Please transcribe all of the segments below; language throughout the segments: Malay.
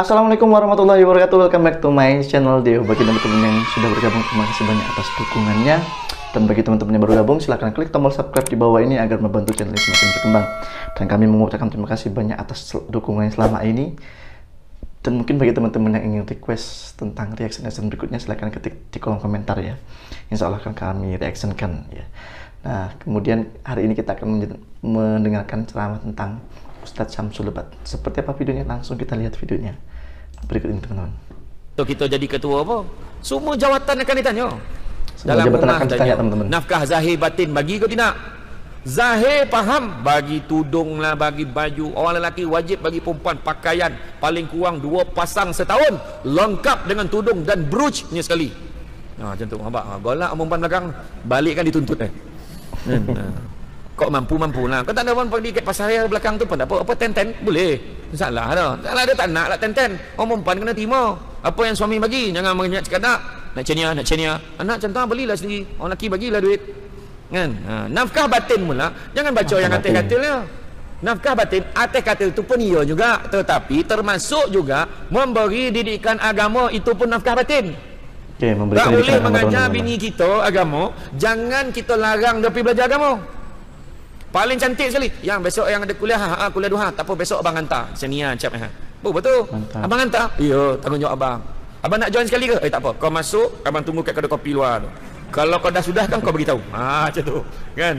Assalamualaikum warahmatullahi wabarakatuh. Welcome back to my channel Deo. Bagi teman-teman yang sudah bergabung, terima kasih banyak atas dukungannya. Dan bagi teman-teman yang baru gabung, silahkan klik tombol subscribe di bawah ini agar membantu channel ini semakin berkembang. Dan kami mengucapkan terima kasih banyak atas dukungan selama ini. Dan mungkin bagi teman-teman yang ingin request tentang reaction reaction berikutnya, silahkan ketik di kolom komentar ya. Insya Allah akan kami reactionkan ya. Nah, kemudian hari ini kita akan mendengarkan ceramah tentang Ustadz Syamsul Lebat. Seperti apa videonya? Langsung kita lihat videonya. Berikut ini teman-teman. So, kita jadi ketua apa? Semua jawatan akan ditanya. Semua jabatan akan ditanya teman-teman. Nafkah zahir batin bagi kau tidak? Zahir faham bagi tudung lah bagi baju orang lelaki wajib bagi perempuan pakaian paling kurang dua pasang setahun lengkap dengan tudung dan broochnya sekali ha, macam tu nampak ha, golak perempuan belakang balikkan dituntut eh hmm, ha. kau mampu-mampu lah kau tak ada orang pergi ke pasar belakang tu pun tak apa apa ten-ten boleh salah dah. Salah dia tak nak lah ten-ten. Orang perempuan kena terima. Apa yang suami bagi? Jangan mengingat cakap nak nak cenia nak cenia. Anak contoh belilah sendiri. Orang lelaki bagilah duit. Kan? Ha, nafkah batin mula jangan baca nafkah yang atas katilnya nafkah batin atas katil itu pun iya juga. Tetapi termasuk juga memberi didikan agama itu pun nafkah batin. Okay, tak boleh mengajar bini kita agama jangan kita larang dia pergi belajar agama paling cantik sekali. Yang besok yang ada kuliah ha, kuliah duha. Tak apa besok abang hantar. Senia cap ha. Oh, betul? Mantap. abang hantar? Iya tanggungjawab abang. Abang nak join sekali ke? Eh tak apa. Kau masuk abang tunggu kat kedai kopi luar tu. Kalau kau dah sudah kan kau beritahu. Ha macam tu. Kan?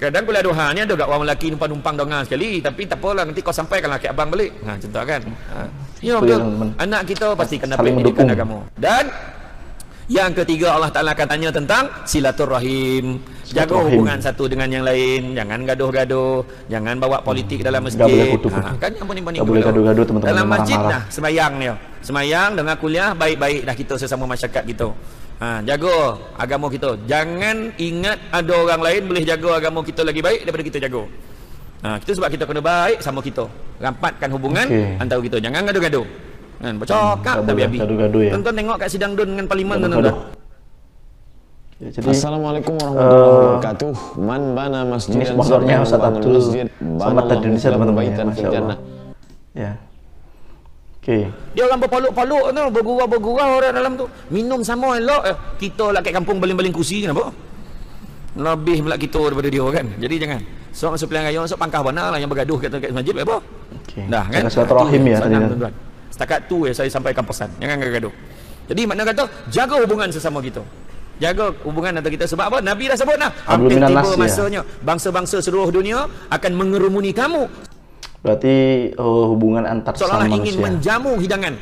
Kadang kuliah doha ni ada orang lelaki numpang-numpang dengar sekali. Tapi tak apalah nanti kau sampaikan laki abang balik. Ha macam tu kan? Ha. ya betul. anak kita pasti kena pendidikan agama. Dan yang ketiga Allah Ta'ala akan tanya tentang silaturrahim jaga hubungan satu dengan yang lain jangan gaduh-gaduh jangan bawa politik dalam masjid ha, kan yang paling boleh gaduh-gaduh teman-teman dalam masjid dah semayang ni semayang dengan kuliah baik-baik dah kita sesama masyarakat kita Ha, jaga agama kita. Jangan ingat ada orang lain boleh jaga agama kita lagi baik daripada kita jaga. Ha, kita sebab kita kena baik sama kita. Rampatkan hubungan okay. antara kita. Jangan gaduh-gaduh. Kan, bercakap tak habis. Ya. Tonton tengok kat sidang DUN dengan parlimen tuan-tuan. Jadi, Assalamualaikum warahmatullahi uh, wabarakatuh. Man bana masjid ini sponsornya Ustaz Abdul Samad Indonesia teman-teman ya. Masya Allah. Ya. Okay. Dia orang berpaluk-paluk tu, bergurau-bergurau orang dalam tu. Minum sama elok. Eh, kita lah kat kampung baling-baling kursi kenapa? Lebih pula kita daripada dia kan. Jadi jangan. So masuk pilihan raya, masuk pangkah mana lah yang bergaduh kat, kat masjid apa? Okay. Dah kan? Jangan ya tadi. Tuan Setakat tu ya saya sampaikan pesan. Jangan gaduh. Jadi makna kata jaga hubungan sesama kita. Jaga hubungan antara kita sebab apa? Nabi dah sebut dah. Hampir tiba ya. masanya bangsa-bangsa seluruh dunia akan mengerumuni kamu Berarti oh, hubungan antar Seolah-olah ingin menjamu hidangan.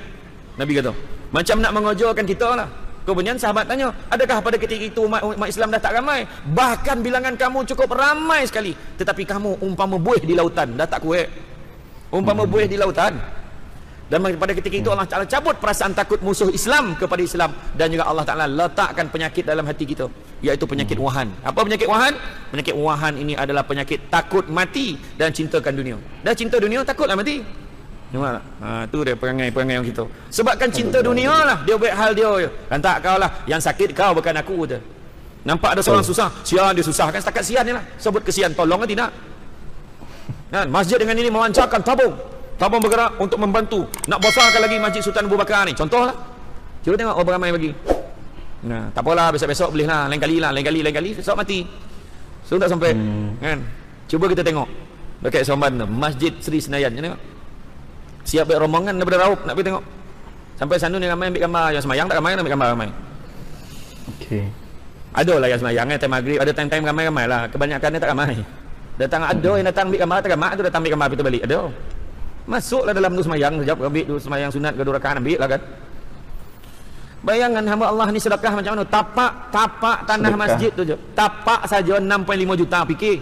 Nabi kata. Macam nak mengojokan kita lah. Kemudian sahabat tanya, adakah pada ketika itu umat, umat Islam dah tak ramai? Bahkan bilangan kamu cukup ramai sekali. Tetapi kamu umpama buih di lautan, dah tak kuat. Umpama hmm. buih di lautan, dan pada ketika itu Allah Ta'ala cabut perasaan takut musuh Islam kepada Islam. Dan juga Allah Ta'ala letakkan penyakit dalam hati kita iaitu penyakit wahan. Apa penyakit wahan? penyakit wahan ini adalah penyakit takut mati dan cintakan dunia. Dah cinta dunia takutlah mati. Nampak tak? Ha, tu dia perangai-perangai yang kita. Sebabkan cinta dunia lah. Dia buat hal dia dan tak kau lah. Yang sakit kau bukan aku tu. Nampak ada seorang susah? Sian dia susah kan? Setakat sian ni lah. Sebut kesian tolong kan tidak? Kan? masjid dengan ini memancarkan tabung Tabung bergerak untuk membantu nak bosarkan lagi Masjid Sultan Abu Bakar ni. Contohlah. Cuba tengok berapa ramai bagi. Nah, tak apalah besok-besok boleh lah. Lain kali lah, lain kali, lain kali. Besok mati. So tak sampai. Hmm. Kan? Cuba kita tengok. Dekat tu. Masjid Sri Senayan. Ni tengok. Siap buat rombongan daripada Raup. Nak pergi tengok. Sampai sana ni ramai ambil gambar. Yang semayang tak ramai, ambil gambar ramai. Okey. Ada lah yang semayang. Eh, time maghrib. Ada time-time ramai-ramai lah. Kebanyakan ni tak ramai. Datang ada yang datang ambil gambar. Tak ramai tu datang ambil gambar. Kita balik. Ada. Masuklah dalam tu semayang sekejap ambil tu semayang sunat ke dua rakaat ambil lah kan. Bayangkan hamba Allah ni sedekah macam mana? Tapak tapak tanah sedekah. masjid tu je. Tapak saja 6.5 juta fikir.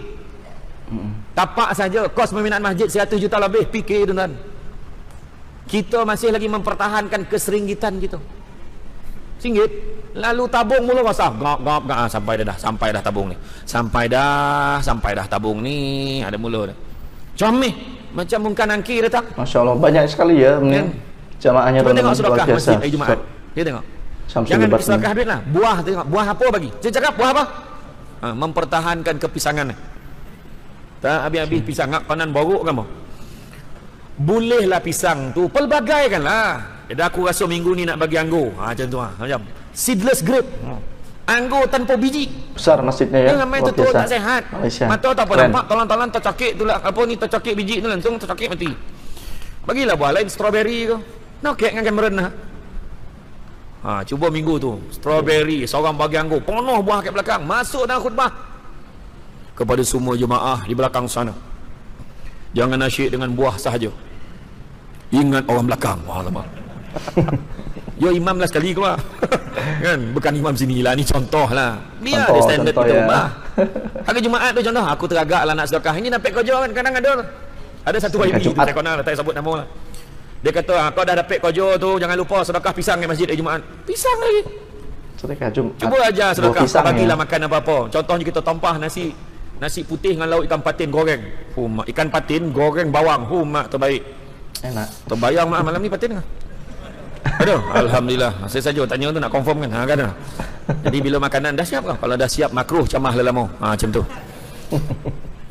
Tapak saja kos peminat masjid 100 juta lebih fikir tuan-tuan. Kita masih lagi mempertahankan keseringgitan gitu. Singgit. Lalu tabung mula masa gap gap gap ah, sampai dah, dah sampai dah tabung ni. Sampai dah sampai dah tabung ni ada mula dah. Comeh macam mungkin angki datang. Masya Allah banyak sekali ya kan? jamaahnya Cuba tengok sedekah masjid hari Jumaat. Dia tengok. Samsul Jangan sedekah duit lah. Buah tengok. Buah apa bagi? Dia cakap buah apa? Ha, mempertahankan kepisangan. Tak habis-habis pisang ngak kanan borok kamu. Bolehlah pisang tu pelbagai kan lah. Jadi aku rasa minggu ni nak bagi anggur. Ha, macam tu lah. Macam seedless grape. Anggur tanpa biji. Besar masjidnya ya. Jangan main tu tak sehat. Malaysia. Mata tak apa nampak tolong-tolong tercakik tu lah. Apa ni tercakik biji tu langsung tercakik mati. Bagilah buah lain strawberry tu. Nokek dengan Cameron lah. Ha, cuba minggu tu. Strawberry, seorang bagi anggur. Penuh buah kat belakang. Masuk dalam khutbah. Kepada semua jemaah di belakang sana. Jangan nasyid dengan buah sahaja ingat orang belakang wah lama yo imam lah sekali keluar. Kan? Bukan imam sini lah ni contoh lah dia ada standard kita ya. rumah. Hari Jumaat tu contoh aku teragak lah nak sedekah. Ini dapat kerja kan kadang ada. Ada satu YB tu saya kenal tak sebut nama lah. Dia kata kau dah dapat kerja tu jangan lupa sedekah pisang di masjid hari Jumaat. Pisang lagi. Sedekah Jumaat cuba aja sedekah bagilah ya. makan apa-apa. Contohnya kita tampah nasi nasi putih dengan lauk ikan patin goreng. Hum ikan patin goreng bawang. Hum terbaik. Enak. Terbayang malam, malam ni patin ke? Aduh, Alhamdulillah. Saya saja tanya tu nak confirm kan? Ha, kan? Jadi bila makanan dah siap kah? Kalau dah siap makruh camah lelamo. Ha, macam tu.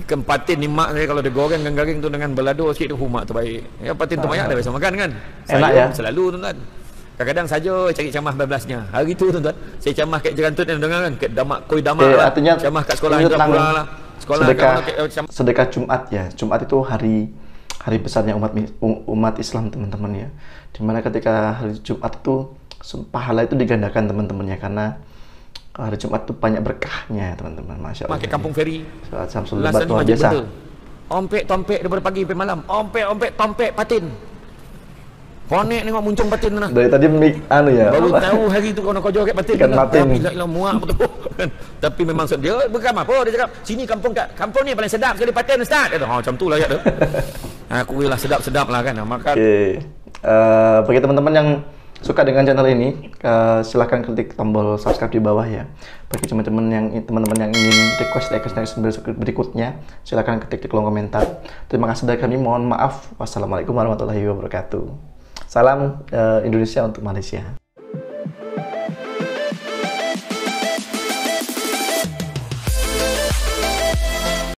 Ikan patin ni mak saya kalau dia goreng dengan garing tu dengan belado sikit tu humak terbaik. Ya patin tu banyak dah biasa makan kan? Enak ya? Selalu tuan-tuan. Kadang-kadang saja cari camah bablasnya. Hari tu tuan-tuan, saya camah kat jerantut yang dengar kan? Kat damak, koi damak okay, lah. Artinya, camah kat sekolah yang lah. Sekolah sedekah, kat, sedekah Jumat ya. Jumat itu hari hari besarnya umat umat Islam teman-teman ya di mana ketika hari Jumat itu pahala itu digandakan teman-temannya karena hari Jumat itu banyak berkahnya teman-teman masya Allah. Pakai kampung feri. Saat Samsul Lebat luar biasa. Ompek tompek daripada pagi sampai malam. Ompek ompek tompek patin. Konek nengok muncung patin mana. Dari tadi mik anu ya. Baru tahu hari tu kau kau joget patin. Ikan patin. Tapi lah muak betul. Tapi memang dia bukan apa dia cakap. Sini kampung kat kampung ni paling sedap sekali patin ustaz. Kata, oh, macam tu lah ya tu. Aku lah sedap-sedap lah kan. Maka okay. uh, bagi teman-teman yang suka dengan channel ini, uh, silahkan klik tombol subscribe di bawah ya. Bagi teman-teman yang teman-teman yang ingin request request berikutnya, silahkan ketik di kolom komentar. Terima kasih dari kami. Mohon maaf. Wassalamualaikum warahmatullahi wabarakatuh. Salam uh, Indonesia untuk Malaysia.